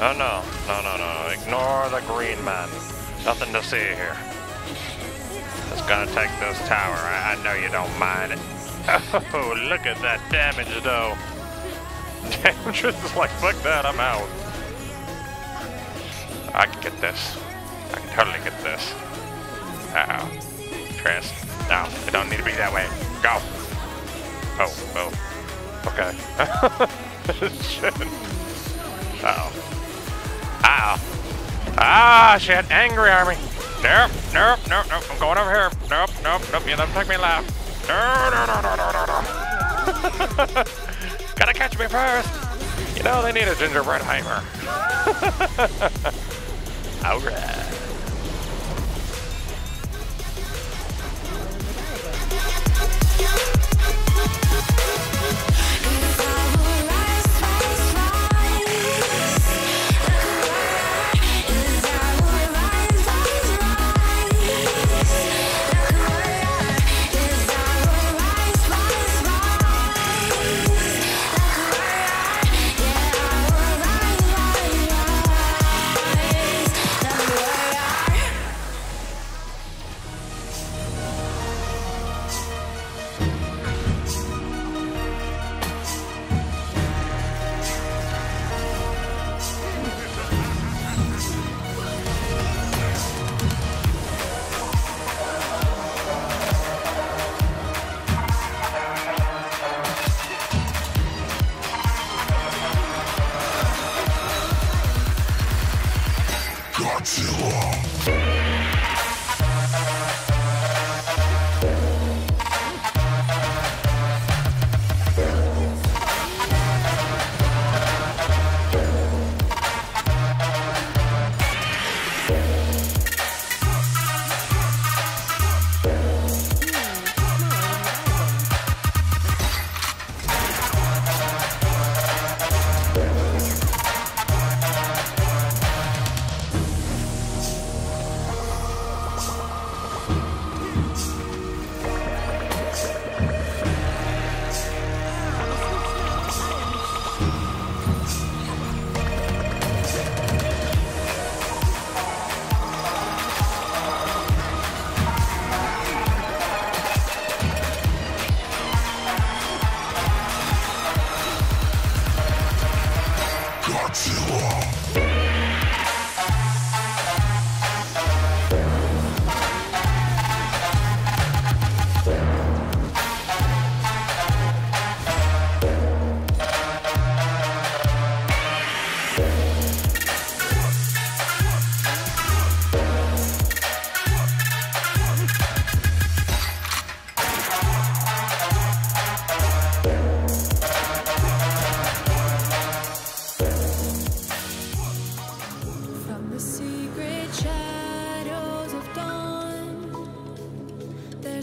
Oh no, no, no, no. Ignore the green man. Nothing to see here. Just gonna take this tower. I, I know you don't mind it. Oh, look at that damage though. Damage is like, fuck that, I'm out. I can get this. I can totally get this. Uh oh. Trist. No, it don't need to be that way. Go. Oh, oh. Okay. Uh oh. Oh. Ah, shit. Angry army. Nope, nope, nope, nope. I'm going over here. Nope, nope, nope. You never take me left. No, no, no, no, no, no, no. Gotta catch me first. You know, they need a gingerbread heimer. Alright.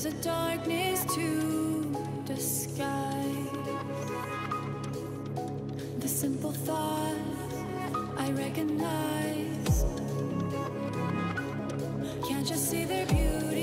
There's a darkness to disguise. The simple thought I recognize. Can't you see their beauty?